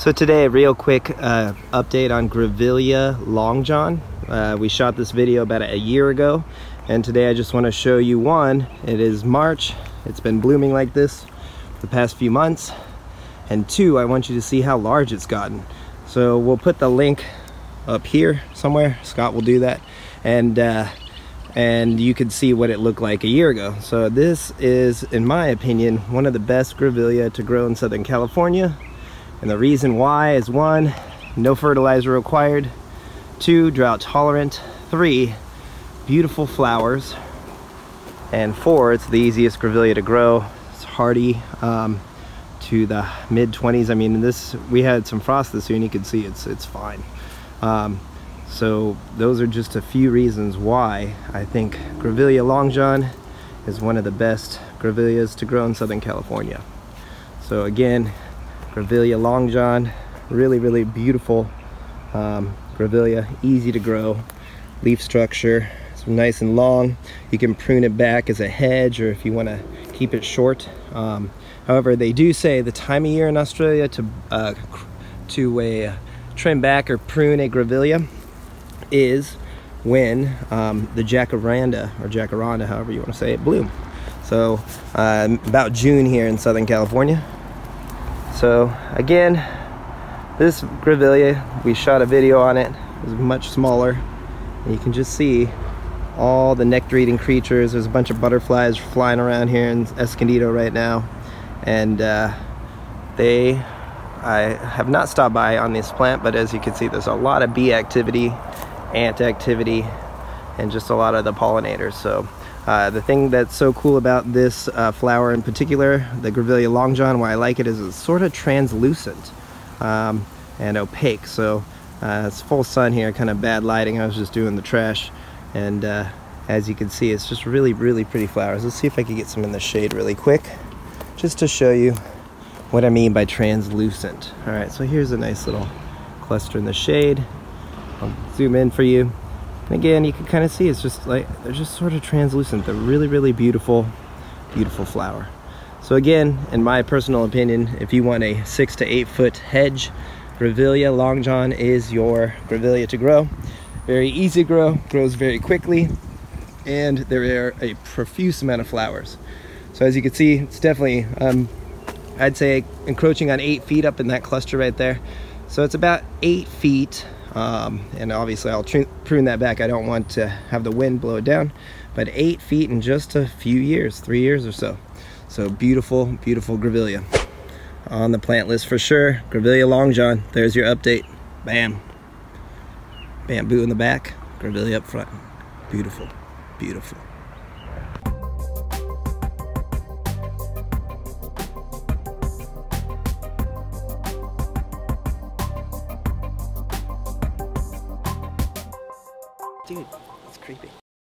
So today, a real quick uh, update on Grevillea Long John. Uh, we shot this video about a year ago, and today I just want to show you one. It is March. It's been blooming like this the past few months. And two, I want you to see how large it's gotten. So we'll put the link up here somewhere. Scott will do that. And uh, and you can see what it looked like a year ago. So this is, in my opinion, one of the best Grevillea to grow in Southern California. And the reason why is one, no fertilizer required, two, drought tolerant, three, beautiful flowers, and four, it's the easiest Grevillea to grow. It's hardy um, to the mid 20s. I mean, this we had some frost this year and you can see it's, it's fine. Um, so those are just a few reasons why I think Grevillea Long John is one of the best Grevilleas to grow in Southern California. So again, Grevillea Long John, really, really beautiful um, easy to grow, leaf structure, it's nice and long. You can prune it back as a hedge or if you want to keep it short. Um, however, they do say the time of year in Australia to, uh, to uh, trim back or prune a Grevillea is when um, the jacaranda or jacaranda, however you want to say it, bloom. So uh, about June here in Southern California. So again, this Grevillea, we shot a video on it. It was much smaller. And you can just see all the nectar-eating creatures. There's a bunch of butterflies flying around here in Escondido right now. And uh, they, I have not stopped by on this plant, but as you can see, there's a lot of bee activity, ant activity, and just a lot of the pollinators. So uh, the thing that's so cool about this uh, flower in particular, the Grevillea Long John, why I like it is it's sort of translucent um, and opaque. So uh, it's full sun here, kind of bad lighting. I was just doing the trash. And uh, as you can see, it's just really, really pretty flowers. Let's see if I can get some in the shade really quick, just to show you what I mean by translucent. All right, so here's a nice little cluster in the shade. I'll zoom in for you. And again, you can kind of see it's just like, they're just sort of translucent. They're really, really beautiful, beautiful flower. So again, in my personal opinion, if you want a six to eight foot hedge, Grevillea Long John is your Grevillea to grow. Very easy to grow, grows very quickly, and there are a profuse amount of flowers. So as you can see, it's definitely, um, I'd say encroaching on eight feet up in that cluster right there. So it's about eight feet um, and obviously I'll prune that back. I don't want to have the wind blow it down, but eight feet in just a few years, three years or so. So beautiful, beautiful Grevillea. On the plant list for sure. Grevillea Long John, there's your update. Bam. Bamboo in the back, Grevillea up front. Beautiful, beautiful. Dude, it's creepy.